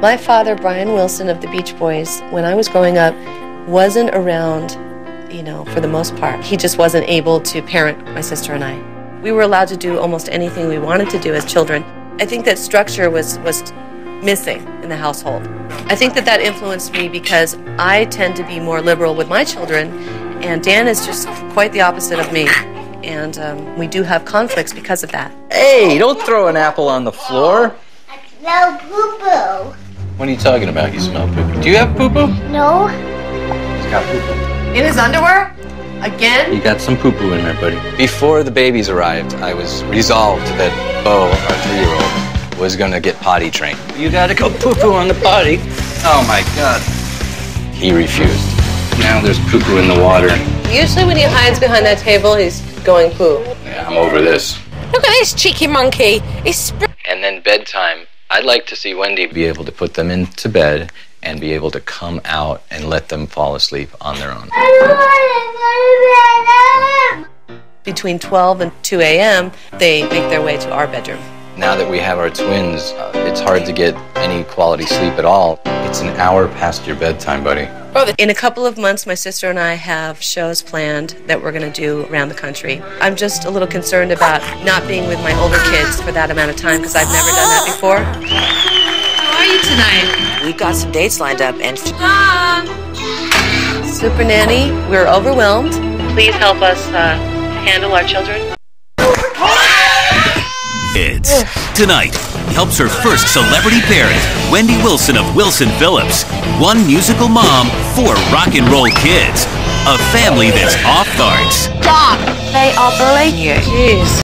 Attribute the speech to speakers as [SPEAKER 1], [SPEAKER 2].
[SPEAKER 1] My father, Brian Wilson of the Beach Boys, when I was growing up, wasn't around, you know, for the most part. He just wasn't able to parent my sister and I. We were allowed to do almost anything we wanted to do as children. I think that structure was, was missing in the household. I think that that influenced me because I tend to be more liberal with my children, and Dan is just quite the opposite of me. And um, we do have conflicts because of that.
[SPEAKER 2] Hey, don't throw an apple on the floor.
[SPEAKER 3] No poo poo.
[SPEAKER 2] What are you talking about? You smell poo. Do you have poo poo?
[SPEAKER 3] No.
[SPEAKER 2] He's got poo poo.
[SPEAKER 1] In his underwear? Again?
[SPEAKER 2] You got some poo poo in there, buddy. Before the babies arrived, I was resolved that Beau, our three year old, was gonna get potty trained. You gotta go poo poo on the potty. Oh my god. He refused. Now there's poo poo in the water.
[SPEAKER 1] Usually when he hides behind that table, he's going poo.
[SPEAKER 2] Yeah, I'm over this.
[SPEAKER 4] Look at this cheeky monkey. He's sp-
[SPEAKER 2] And then bedtime. I'd like to see Wendy be able to put them into bed and be able to come out and let them fall asleep on their own.
[SPEAKER 1] Between 12 and 2 a.m., they make their way to our bedroom.
[SPEAKER 2] Now that we have our twins, uh, it's hard to get any quality sleep at all. It's an hour past your bedtime, buddy.
[SPEAKER 1] In a couple of months, my sister and I have shows planned that we're going to do around the country. I'm just a little concerned about not being with my older kids for that amount of time because I've never done that before.
[SPEAKER 5] How are you tonight?
[SPEAKER 6] We've got some dates lined up, and
[SPEAKER 1] Super Nanny, we're overwhelmed. Please help us uh, handle our children.
[SPEAKER 7] It's tonight. Helps her first celebrity parent, Wendy Wilson of Wilson Phillips. One musical mom, four rock and roll kids. A family that's off the arts.
[SPEAKER 4] They are bullying you.
[SPEAKER 1] Jeez.